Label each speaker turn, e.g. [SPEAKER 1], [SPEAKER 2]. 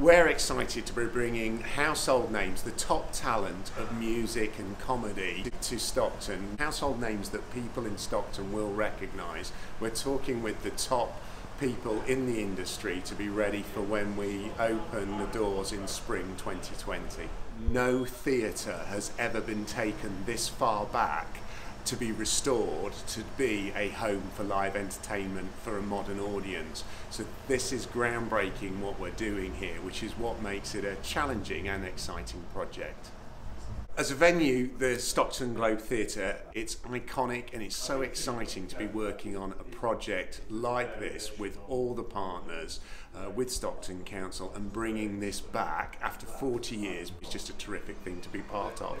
[SPEAKER 1] We're excited to be bringing household names, the top talent of music and comedy to Stockton. Household names that people in Stockton will recognise. We're talking with the top people in the industry to be ready for when we open the doors in spring 2020. No theatre has ever been taken this far back to be restored to be a home for live entertainment for a modern audience. So this is groundbreaking what we're doing here, which is what makes it a challenging and exciting project. As a venue, the Stockton Globe Theatre, it's iconic and it's so exciting to be working on a project like this with all the partners, uh, with Stockton Council and bringing this back after 40 years is just a terrific thing to be part of.